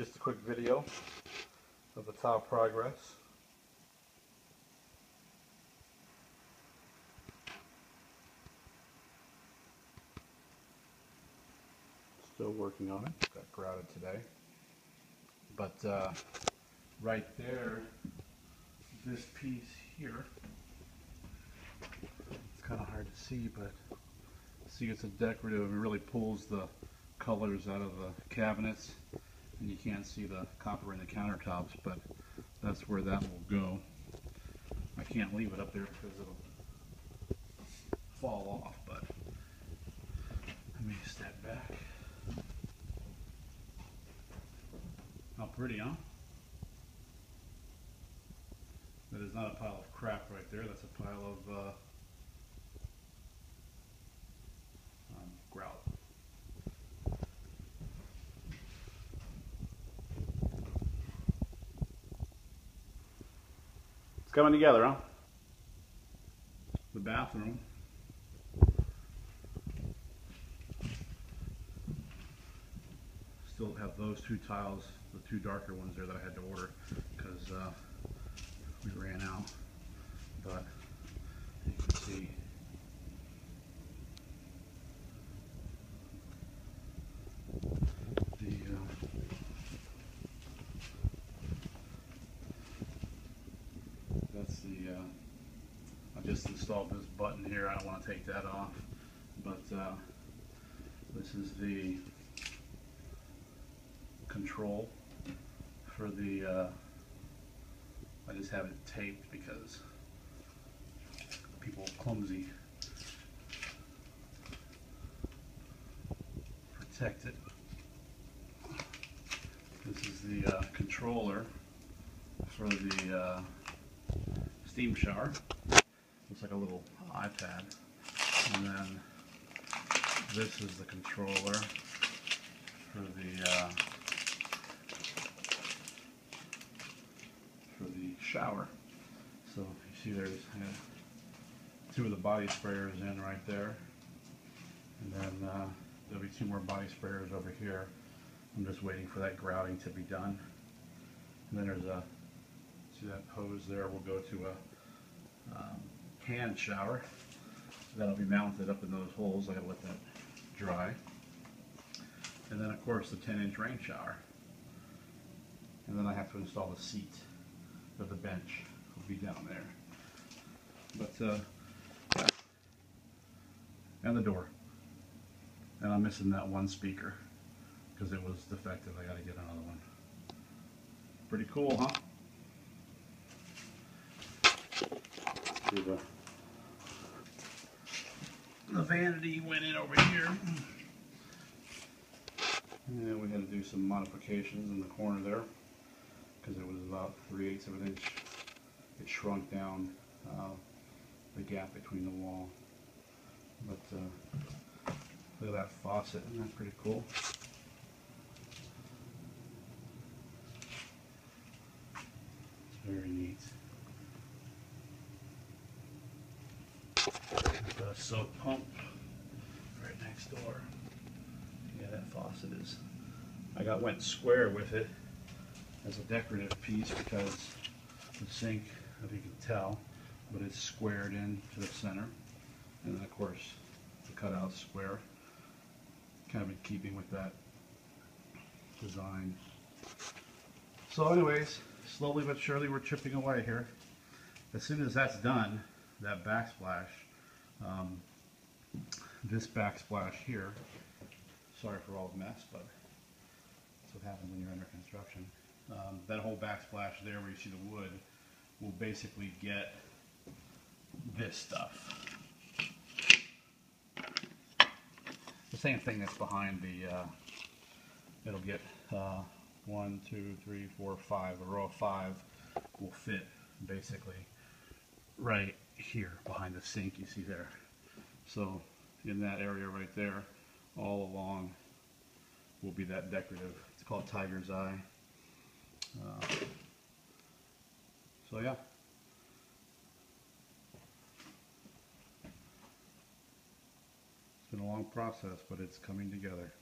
just a quick video of the tile progress. Still working on it. Got grouted today. But uh, right there, this piece here, it's kind of hard to see, but see it's a decorative. It really pulls the colors out of the cabinets and you can't see the copper in the countertops, but that's where that will go. I can't leave it up there because it'll fall off, but let me step back. How pretty, huh? That is not a pile of crap right there. That's a pile of uh, um, grout. It's coming together, huh? The bathroom. Still have those two tiles, the two darker ones there that I had to order because uh, we ran out. But you can see the uh, uh, I just installed this button here. I don't want to take that off but uh, this is the control for the uh, I just have it taped because people are clumsy. Protect it. This is the uh, controller for the uh, steam shower. Looks like a little iPad. And then this is the controller for the uh, for the shower. So you see there's uh, two of the body sprayers in right there. And then uh, there'll be two more body sprayers over here. I'm just waiting for that grouting to be done. And then there's a See that hose there we'll go to a um, hand shower. That'll be mounted up in those holes. I gotta let that dry. And then of course the 10 inch rain shower. And then I have to install the seat or the bench will be down there. But uh. And the door. And I'm missing that one speaker because it was defective. I gotta get another one. Pretty cool, huh? See the, the vanity went in over here. And then we had to do some modifications in the corner there because it was about 3 eighths of an inch. It shrunk down uh, the gap between the wall. But uh, look at that faucet, isn't that pretty cool? It's very neat. the soap pump right next door. Yeah, that faucet is. I got went square with it as a decorative piece because the sink, if you can tell, but it's squared in to the center. And then of course the cutout square, kind of in keeping with that design. So anyways, slowly but surely we're chipping away here. As soon as that's done, that backsplash, um, this backsplash here, sorry for all the mess, but that's what happens when you're under construction. Um, that whole backsplash there where you see the wood will basically get this stuff. The same thing that's behind the, uh, it'll get uh, one, two, three, four, five, a row of five will fit basically right here behind the sink you see there. So in that area right there, all along will be that decorative. It's called tiger's eye. Uh, so yeah. It's been a long process, but it's coming together.